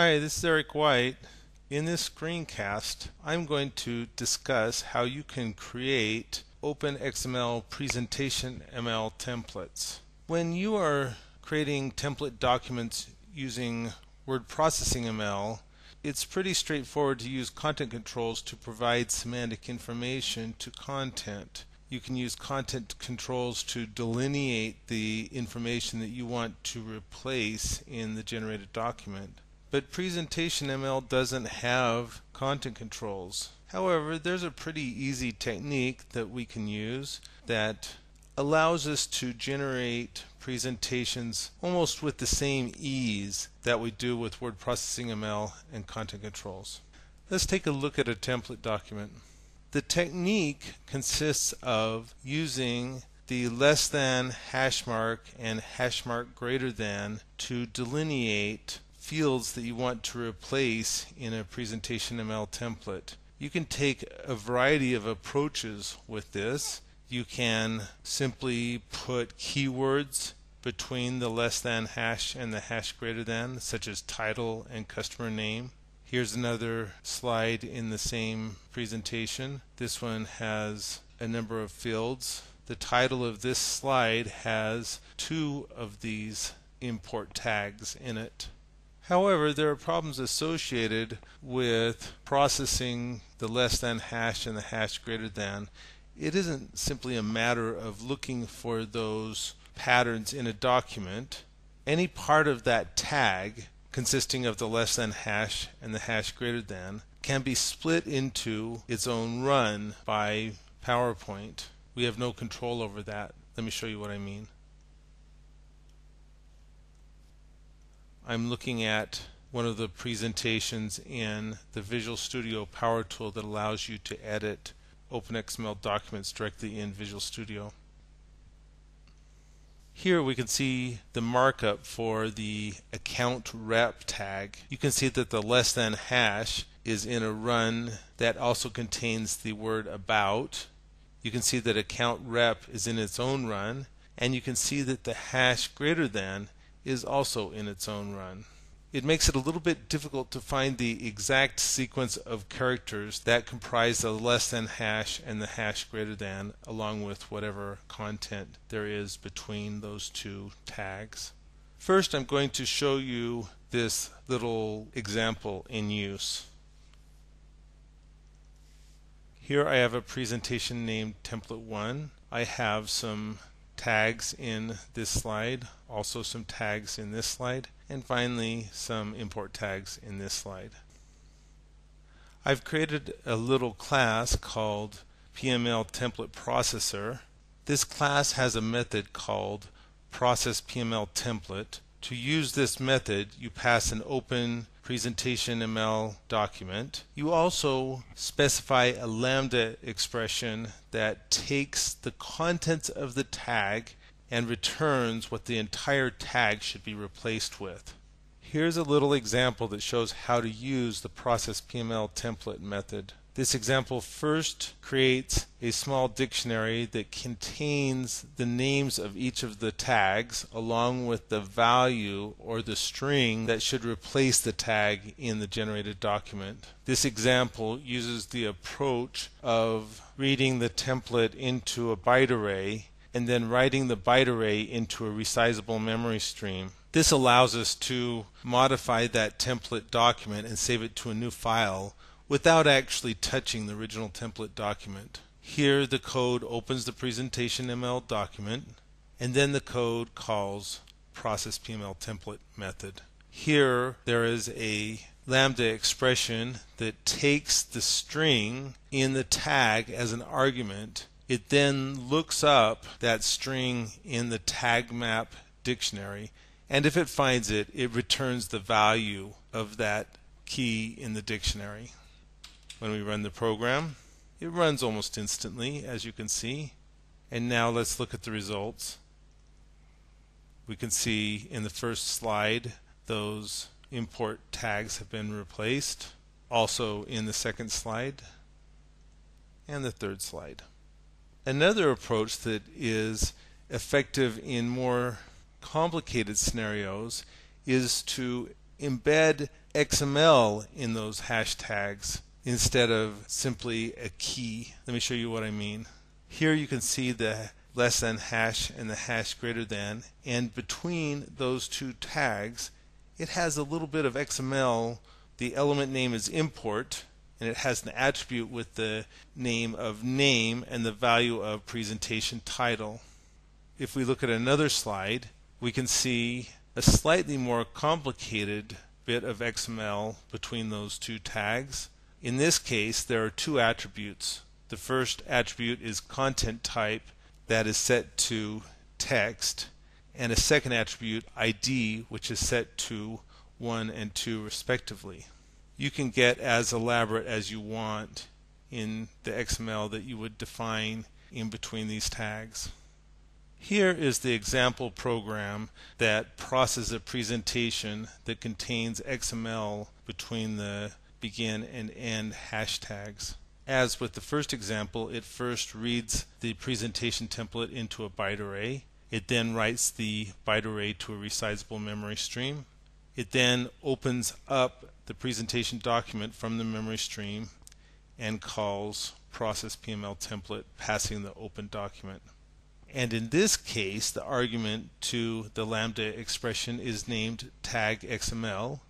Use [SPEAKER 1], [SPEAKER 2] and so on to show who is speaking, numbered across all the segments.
[SPEAKER 1] Hi, this is Eric White. In this screencast, I'm going to discuss how you can create OpenXML presentation ML templates. When you are creating template documents using word processing ML, it's pretty straightforward to use content controls to provide semantic information to content. You can use content controls to delineate the information that you want to replace in the generated document. But Presentation ML doesn't have content controls. However, there's a pretty easy technique that we can use that allows us to generate presentations almost with the same ease that we do with word processing ML and content controls. Let's take a look at a template document. The technique consists of using the less than hash mark and hash mark greater than to delineate fields that you want to replace in a presentation ML template. You can take a variety of approaches with this. You can simply put keywords between the less than hash and the hash greater than, such as title and customer name. Here's another slide in the same presentation. This one has a number of fields. The title of this slide has two of these import tags in it. However, there are problems associated with processing the less than hash and the hash greater than. It isn't simply a matter of looking for those patterns in a document. Any part of that tag consisting of the less than hash and the hash greater than can be split into its own run by PowerPoint. We have no control over that. Let me show you what I mean. I'm looking at one of the presentations in the Visual Studio Power Tool that allows you to edit OpenXML documents directly in Visual Studio. Here we can see the markup for the account rep tag. You can see that the less than hash is in a run that also contains the word about. You can see that account rep is in its own run and you can see that the hash greater than is also in its own run. It makes it a little bit difficult to find the exact sequence of characters that comprise the less than hash and the hash greater than, along with whatever content there is between those two tags. First, I'm going to show you this little example in use. Here I have a presentation named Template 1. I have some tags in this slide, also some tags in this slide, and finally some import tags in this slide. I've created a little class called PML Template Processor. This class has a method called Process PML Template. To use this method, you pass an open presentation ML document. You also specify a lambda expression that takes the contents of the tag and returns what the entire tag should be replaced with. Here's a little example that shows how to use the process PML template method. This example first creates a small dictionary that contains the names of each of the tags along with the value or the string that should replace the tag in the generated document. This example uses the approach of reading the template into a byte array and then writing the byte array into a resizable memory stream. This allows us to modify that template document and save it to a new file without actually touching the original template document. Here the code opens the presentation ML document and then the code calls process PML template method. Here there is a lambda expression that takes the string in the tag as an argument. It then looks up that string in the tag map dictionary and if it finds it, it returns the value of that key in the dictionary when we run the program. It runs almost instantly, as you can see. And now let's look at the results. We can see in the first slide those import tags have been replaced. Also in the second slide and the third slide. Another approach that is effective in more complicated scenarios is to embed XML in those hashtags instead of simply a key. Let me show you what I mean. Here you can see the less than hash and the hash greater than, and between those two tags, it has a little bit of XML. The element name is import, and it has an attribute with the name of name and the value of presentation title. If we look at another slide, we can see a slightly more complicated bit of XML between those two tags. In this case, there are two attributes. The first attribute is content type that is set to text, and a second attribute, ID, which is set to 1 and 2 respectively. You can get as elaborate as you want in the XML that you would define in between these tags. Here is the example program that processes a presentation that contains XML between the begin and end hashtags. As with the first example, it first reads the presentation template into a byte array. It then writes the byte array to a resizable memory stream. It then opens up the presentation document from the memory stream and calls process PML template passing the open document. And in this case, the argument to the Lambda expression is named tag XML.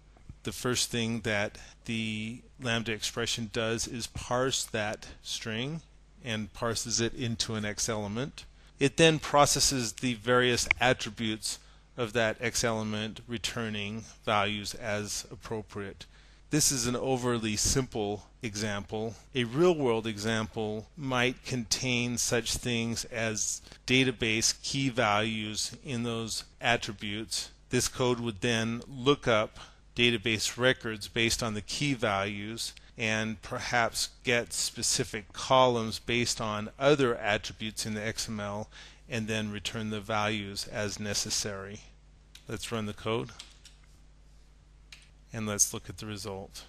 [SPEAKER 1] The first thing that the Lambda expression does is parse that string and parses it into an X element. It then processes the various attributes of that X element, returning values as appropriate. This is an overly simple example. A real world example might contain such things as database key values in those attributes. This code would then look up database records based on the key values and perhaps get specific columns based on other attributes in the XML and then return the values as necessary. Let's run the code and let's look at the result.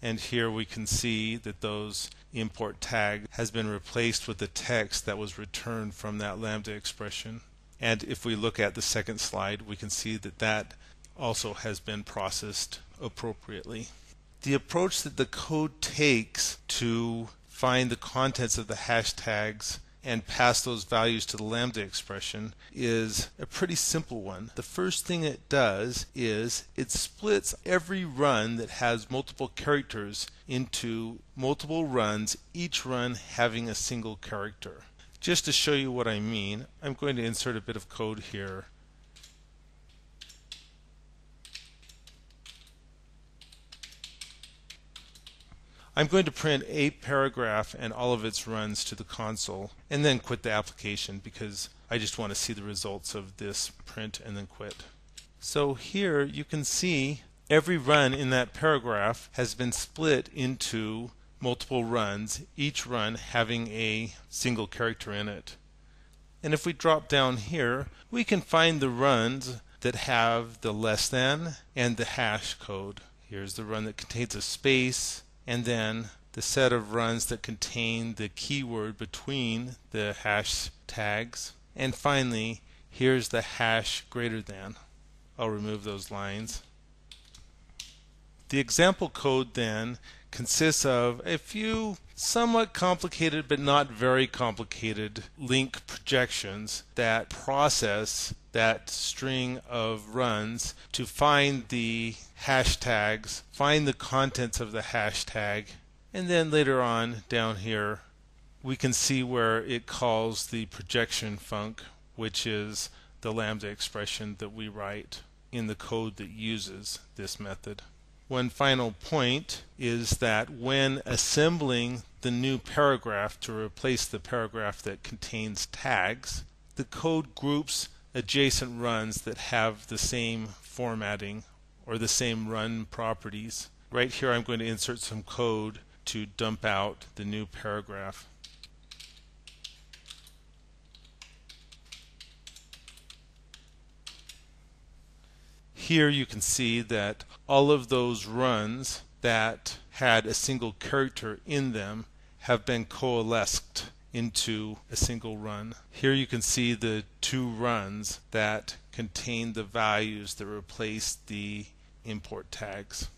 [SPEAKER 1] And here we can see that those import tag has been replaced with the text that was returned from that lambda expression. And if we look at the second slide, we can see that that also has been processed appropriately. The approach that the code takes to find the contents of the hashtags and pass those values to the lambda expression is a pretty simple one. The first thing it does is it splits every run that has multiple characters into multiple runs, each run having a single character. Just to show you what I mean, I'm going to insert a bit of code here I'm going to print a paragraph and all of its runs to the console and then quit the application because I just want to see the results of this print and then quit. So here you can see every run in that paragraph has been split into multiple runs, each run having a single character in it. And if we drop down here, we can find the runs that have the less than and the hash code. Here's the run that contains a space, and then the set of runs that contain the keyword between the hash tags. And finally, here's the hash greater than. I'll remove those lines. The example code then consists of a few somewhat complicated but not very complicated LINQ projections that process that string of runs to find the hashtags, find the contents of the hashtag, and then later on down here we can see where it calls the projection func, which is the lambda expression that we write in the code that uses this method. One final point is that when assembling the new paragraph to replace the paragraph that contains tags, the code groups adjacent runs that have the same formatting or the same run properties. Right here I'm going to insert some code to dump out the new paragraph. Here you can see that all of those runs that had a single character in them have been coalesced into a single run. Here you can see the two runs that contain the values that replace the import tags.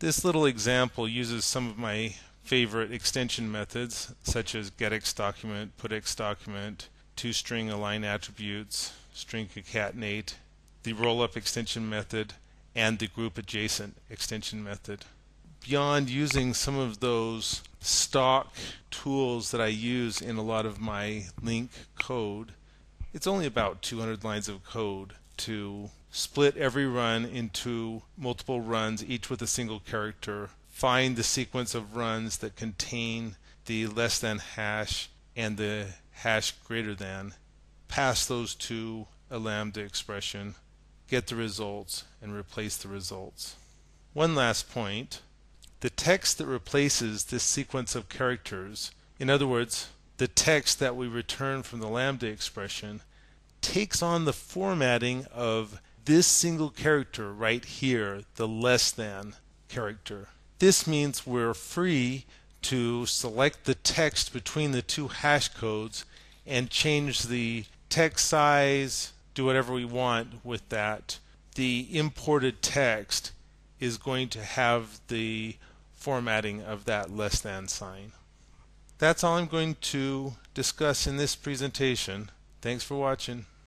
[SPEAKER 1] This little example uses some of my favorite extension methods such as getXDocument, putXDocument, toString align attributes, string concatenate, the rollup extension method, and the group adjacent extension method. Beyond using some of those stock tools that I use in a lot of my LINQ code, it's only about 200 lines of code to split every run into multiple runs, each with a single character, find the sequence of runs that contain the less than hash and the hash greater than, pass those to a lambda expression, get the results, and replace the results. One last point the text that replaces this sequence of characters, in other words, the text that we return from the lambda expression, takes on the formatting of this single character right here, the less than character. This means we're free to select the text between the two hash codes and change the text size, do whatever we want with that. The imported text is going to have the formatting of that less than sign. That's all I'm going to discuss in this presentation. Thanks for watching.